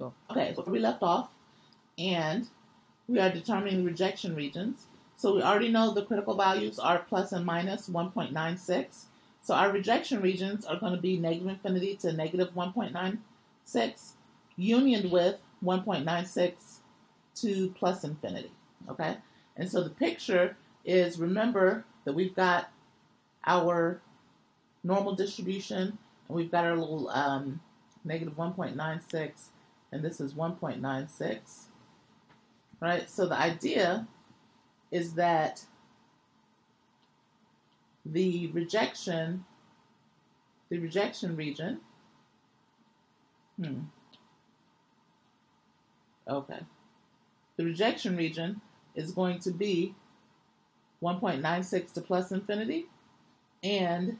Okay, so we left off, and we are determining rejection regions. So we already know the critical values are plus and minus 1.96. So our rejection regions are going to be negative infinity to negative 1.96, unioned with 1.96 to plus infinity. Okay, and so the picture is remember that we've got our normal distribution and we've got our little um, negative 1.96 and this is 1.96 right? So the idea is that the rejection the rejection region hmm. Okay. The rejection region is going to be 1.96 to plus infinity and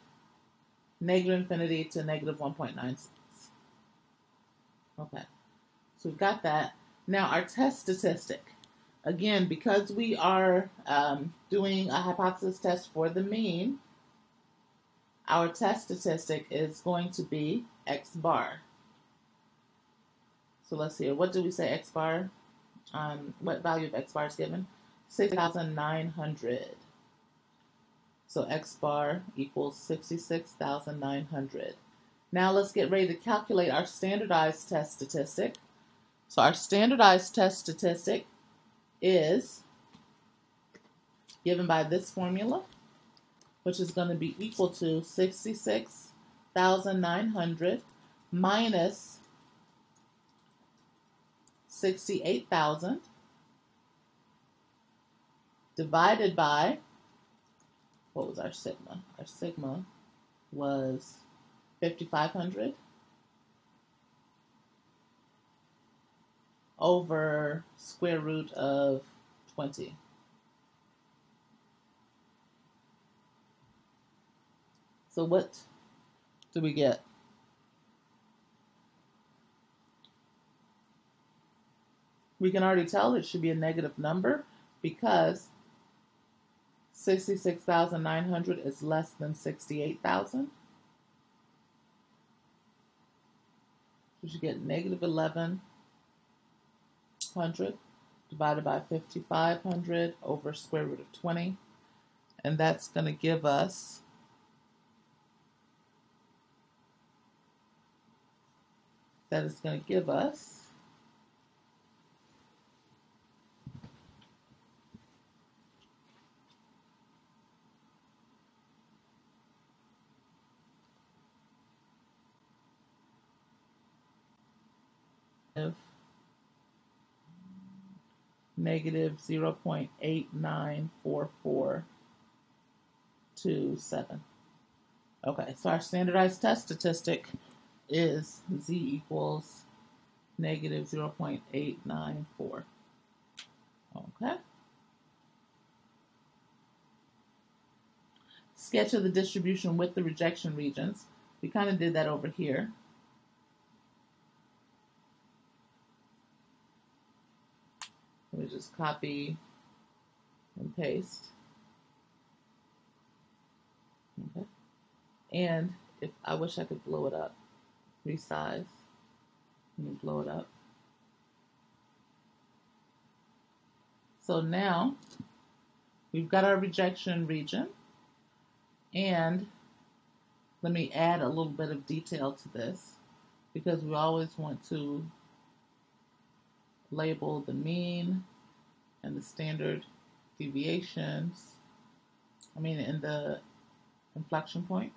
negative infinity to negative 1.96. Okay, so we've got that. Now our test statistic. Again, because we are um, doing a hypothesis test for the mean, our test statistic is going to be x bar. So let's see, what do we say x bar? Um, what value of x bar is given? 6,900. So X bar equals 66,900. Now let's get ready to calculate our standardized test statistic. So our standardized test statistic is given by this formula, which is going to be equal to 66,900 minus 68,000 divided by what was our sigma? Our sigma was 5,500 over square root of 20. So what do we get? We can already tell it should be a negative number because 66,900 is less than 68,000. So you get negative 1100 divided by 5,500 over square root of 20. And that's going to give us that is going to give us negative 0.894427. Okay, so our standardized test statistic is z equals negative 0.894. Okay. Sketch of the distribution with the rejection regions. We kind of did that over here. Let me just copy and paste. Okay. And if I wish I could blow it up, resize. Me blow it up. So now we've got our rejection region. And let me add a little bit of detail to this because we always want to label the mean and the standard deviations, I mean, in the inflection points,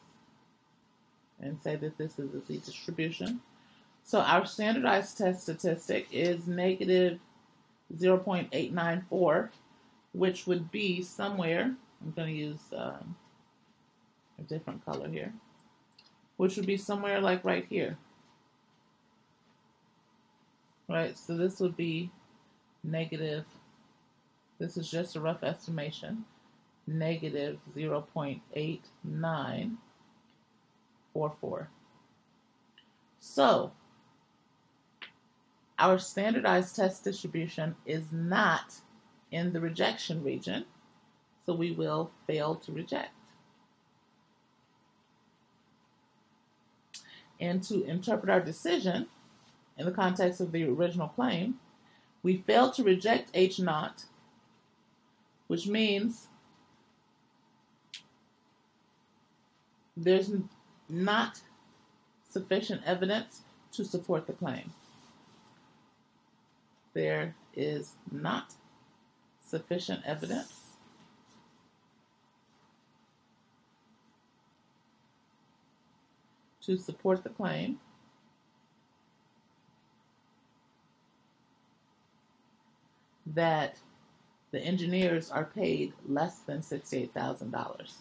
and say that this is a z distribution. So our standardized test statistic is negative 0.894, which would be somewhere, I'm going to use um, a different color here, which would be somewhere like right here right? So this would be negative, this is just a rough estimation, negative 0.8944. So our standardized test distribution is not in the rejection region, so we will fail to reject. And to interpret our decision, in the context of the original claim, we failed to reject H naught, which means there's not sufficient evidence to support the claim. There is not sufficient evidence to support the claim. That the engineers are paid less than $68,000.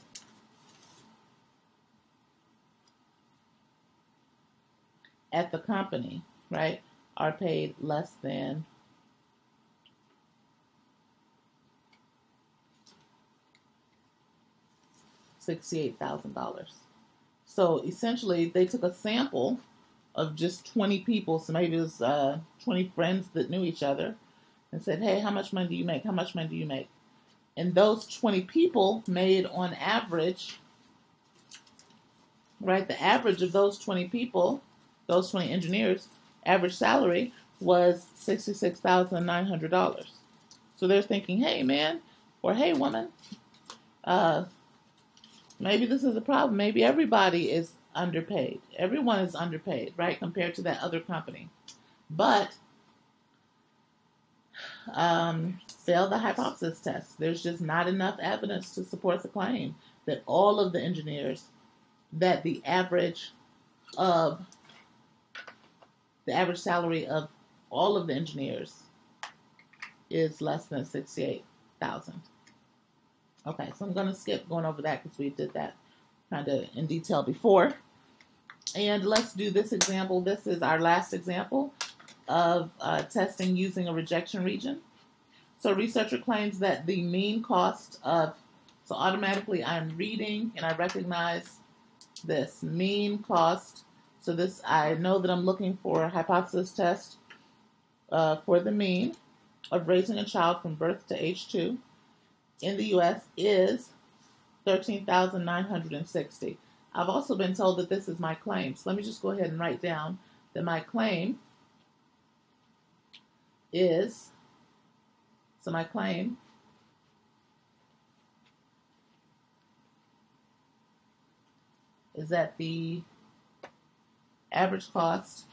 At the company, right, are paid less than $68,000. So essentially, they took a sample of just 20 people, so maybe it was uh, 20 friends that knew each other, and said, Hey, how much money do you make? How much money do you make? And those 20 people made on average, right? The average of those 20 people, those 20 engineers, average salary was $66,900. So they're thinking, hey, man, or hey, woman, uh, maybe this is a problem. Maybe everybody is underpaid. Everyone is underpaid, right, compared to that other company. But um, fail the hypothesis test. There's just not enough evidence to support the claim that all of the engineers, that the average of the average salary of all of the engineers is less than sixty-eight thousand. Okay, so I'm going to skip going over that because we did that kind of in detail before. And let's do this example. This is our last example of uh, testing using a rejection region. So researcher claims that the mean cost of, so automatically I'm reading and I recognize this mean cost. So this, I know that I'm looking for a hypothesis test uh, for the mean of raising a child from birth to age two in the U.S. is 13,960. I've also been told that this is my claim. So let me just go ahead and write down that my claim is, so my claim is that the average cost,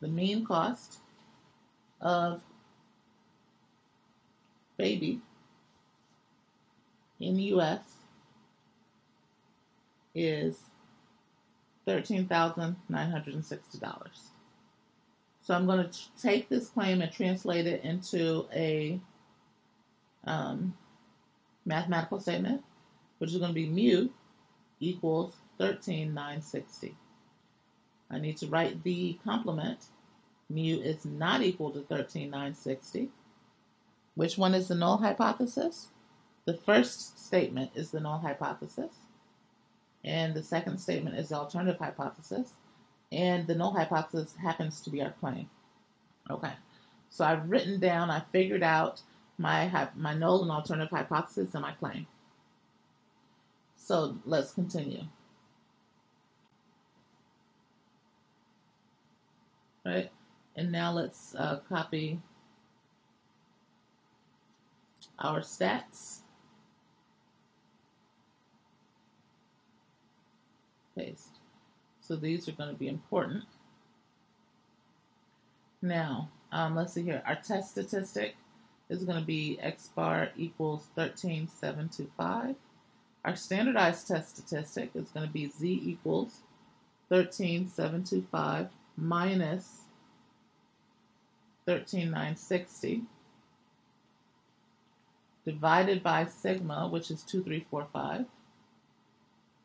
the mean cost of baby in the U.S. is $13,960. So I'm going to take this claim and translate it into a um, mathematical statement, which is going to be mu equals 13,960. I need to write the complement. Mu is not equal to 13,960. Which one is the null hypothesis? The first statement is the null hypothesis, and the second statement is the alternative hypothesis and the null hypothesis happens to be our claim. Okay, so I've written down, I figured out my my null and alternative hypothesis and my claim. So let's continue. Right, and now let's uh, copy our stats. Paste. So these are going to be important. Now, um, let's see here. Our test statistic is going to be x bar equals 13725. Our standardized test statistic is going to be z equals 13725 minus 13960 divided by sigma, which is 2345,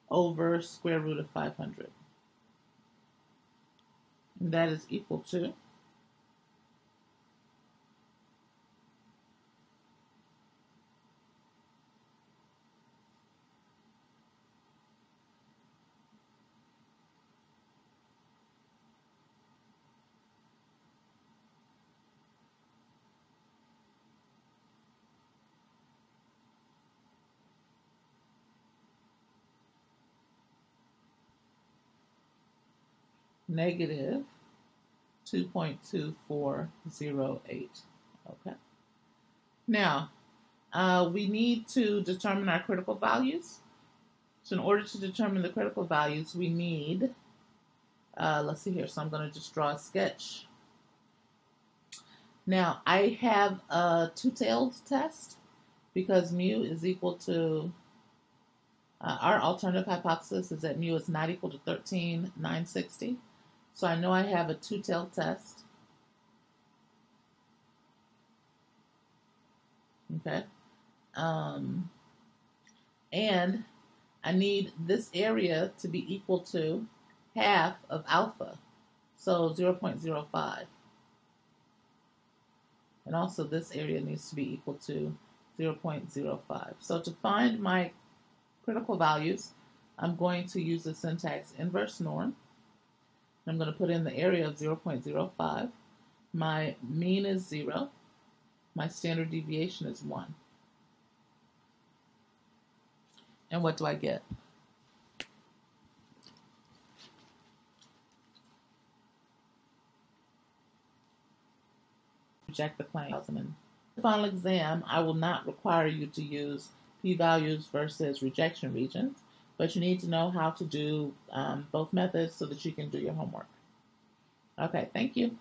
over square root of 500 that is equal to negative 2.2408. Okay. Now, uh, we need to determine our critical values. So in order to determine the critical values, we need, uh, let's see here, so I'm going to just draw a sketch. Now, I have a two-tailed test because mu is equal to, uh, our alternative hypothesis is that mu is not equal to 13,960. So I know I have a two-tailed test. Okay. Um, and I need this area to be equal to half of alpha, so 0.05. And also this area needs to be equal to 0.05. So to find my critical values, I'm going to use the syntax inverse norm. I'm going to put in the area of 0.05. My mean is 0. My standard deviation is 1. And what do I get? Reject the claim. In the final exam, I will not require you to use p-values versus rejection regions, but you need to know how to do um, both methods so that you can do your homework. Okay, thank you.